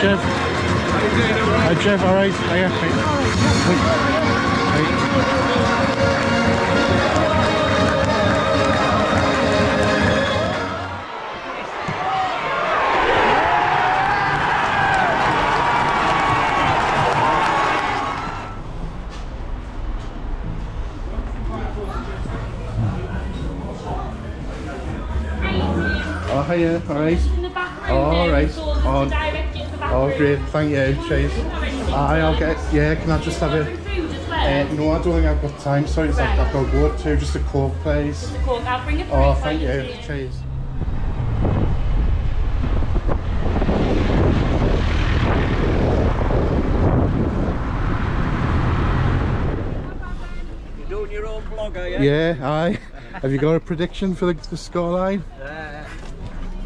Hi, Jeff. Hi, Jeff. All right. Hiya. Hi. Oh, hiya. All right. in the back room. Oh, all there, right. So Oh. Oh, great. Thank you. Cheers. Aye, I'll get. Yeah, can I just have it? Uh, no, I don't think I've got time. Sorry, it's like I've got to go to just a coke, please. The Coke, I'll bring it for Oh, thank you. Dear. Cheers. You're doing your own blog, are? Yeah, aye. Have you got a prediction for the, the scoreline? Uh,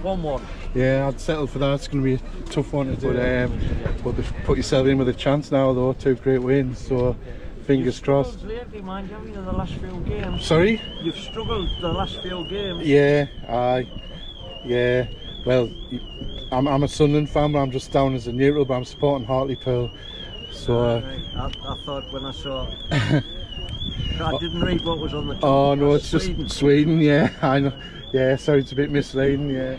one one. Yeah, I'd settle for that. It's going to be a tough one to do. But, um, but put yourself in with a chance now, though. Two great wins, so fingers crossed. Lately, mind you, the last few games. Sorry? You've struggled the last few games. Yeah, aye. Yeah. Well, I'm, I'm a Sunderland fan, but I'm just down as a neutral, but I'm supporting Hartlepool. So, uh, Right, I, I thought when I saw. I didn't read what was on the oh no, it's Sweden. just Sweden, yeah. I know. Yeah, sorry, it's a bit misleading, yeah.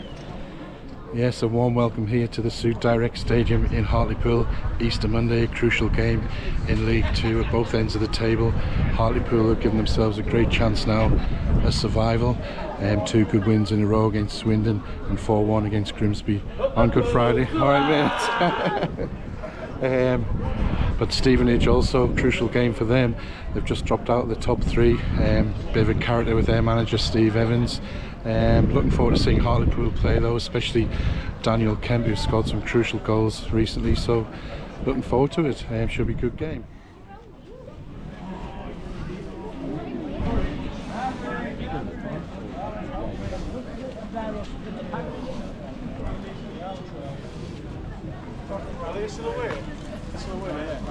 Yes, a warm welcome here to the Suit Direct Stadium in Hartlepool. Easter Monday, crucial game in League Two at both ends of the table. Hartlepool have given themselves a great chance now of survival. Um, two good wins in a row against Swindon and 4-1 against Grimsby on Good Friday. All right, mate. Um, but Stevenage also crucial game for them. They've just dropped out of the top three. Um, bit of a character with their manager Steve Evans. Um, looking forward to seeing Hartlepool play though, especially Daniel Kemp who scored some crucial goals recently. So looking forward to it. Um, should be a good game.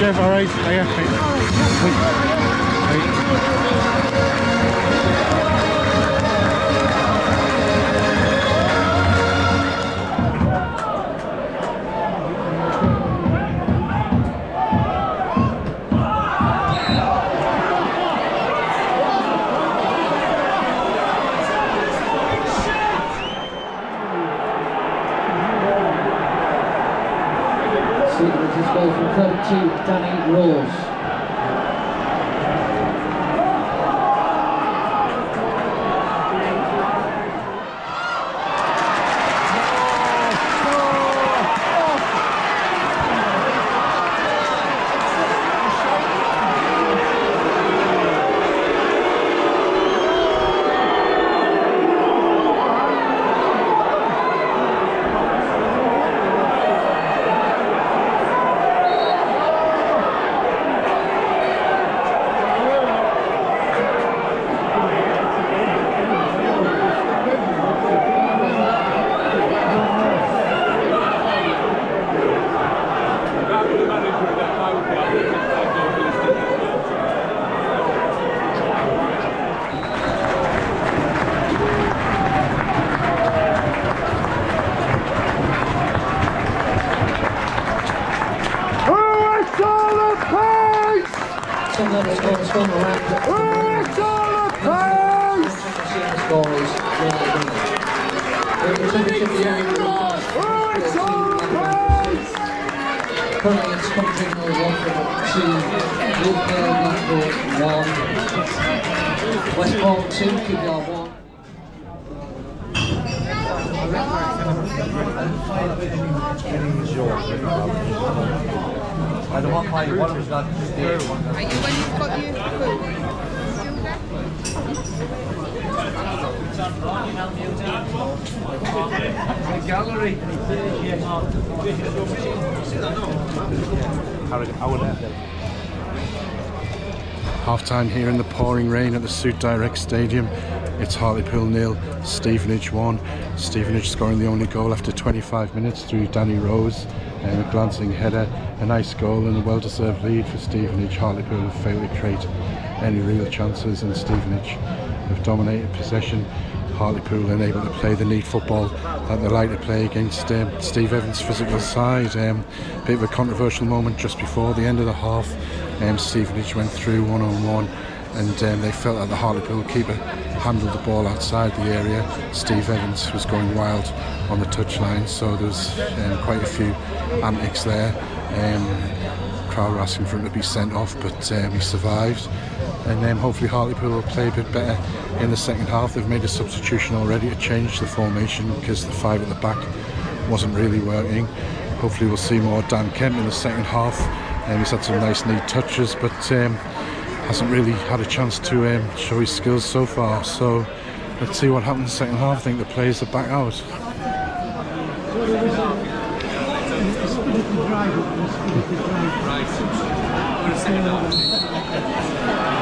Jeff. All right. Hiya. Hi. Hi. Secret goal from 32, Danny Rose. Some of the scores gone around. Scores really good. The championship year. Currently it's country number one for two, Woodville, Blackpool one, two, one. I don't want my one of them's got stairs. Are you when you've got your food? Gallery. Half time here in the pouring rain at the Suit Direct Stadium. It's Hartlepool nil, Stevenage 1. Stevenage scoring the only goal after 25 minutes through Danny Rose. And a glancing header, a nice goal and a well deserved lead for Stevenage. Hartlepool have failed to create any real chances, and Stevenage have dominated possession. Hartlepool unable to play the neat football that they like to play against um, Steve Evans' physical side. Um, bit of a controversial moment just before the end of the half. Um, Stevenage went through one on one and um, they felt that the Hartlepool keeper handled the ball outside the area. Steve Evans was going wild on the touchline, so there was um, quite a few antics there. Um, crowd asking for him to be sent off, but um, he survived. And um, hopefully Hartlepool will play a bit better in the second half. They've made a substitution already to change the formation because the five at the back wasn't really working. Hopefully we'll see more Dan Kemp in the second half. Um, he's had some nice neat touches, but um, hasn't really had a chance to um, show his skills so far. So let's see what happens second half. I think the players are back out. Right.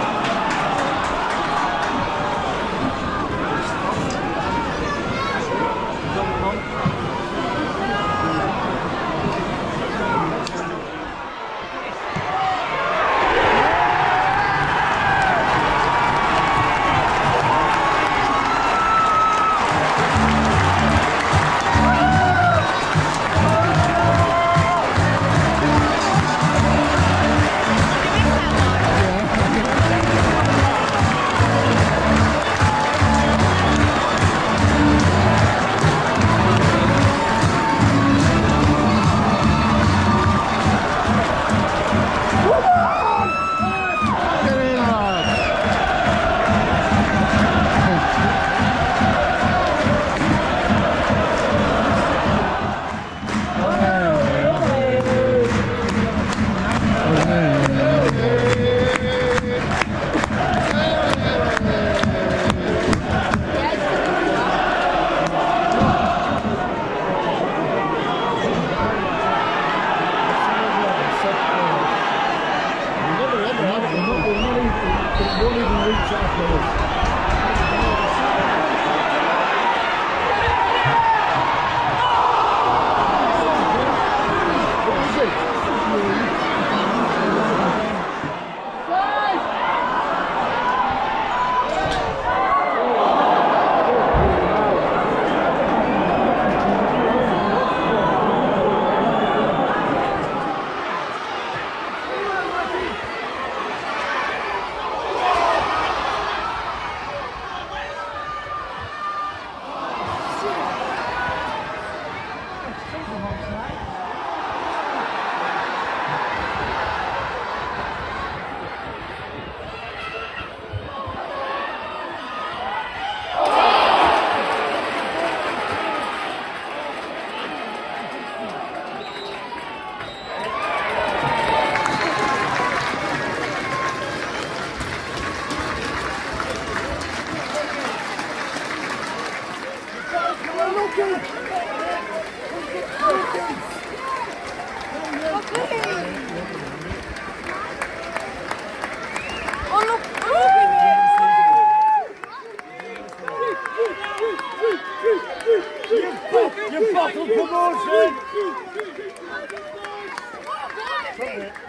Great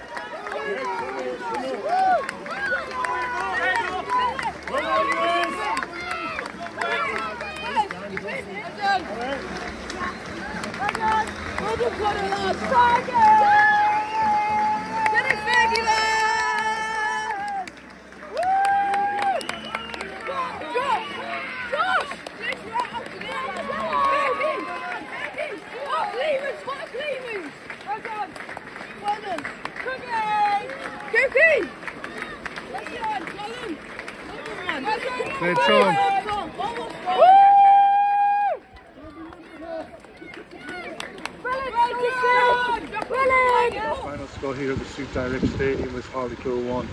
Final score here at the Suit Direct Stadium was Hartlepool 1,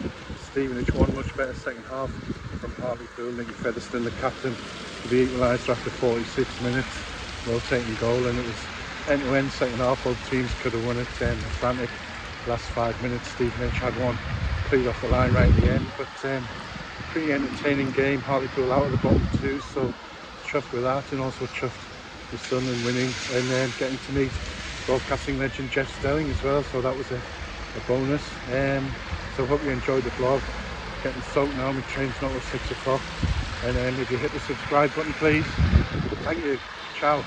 Stevenage 1. Much better second half from Hartlepool. Nicky Featherstone, the captain, to the equaliser after 46 minutes. Well Rotating goal, and it was end to end second half. Both teams could have won it. Um, frantic last five minutes. Stevenage had one cleared off the line right at the end, but um, pretty entertaining game. Hartlepool out of the bottom two, so chuffed with that, and also chuffed with Sunderland winning and then getting to meet broadcasting legend Jeff Stelling as well. So that was a, a bonus. Um, so hope you enjoyed the vlog. Getting soaked now. My train's not till six o'clock. And then if you hit the subscribe button, please. Thank you. Ciao.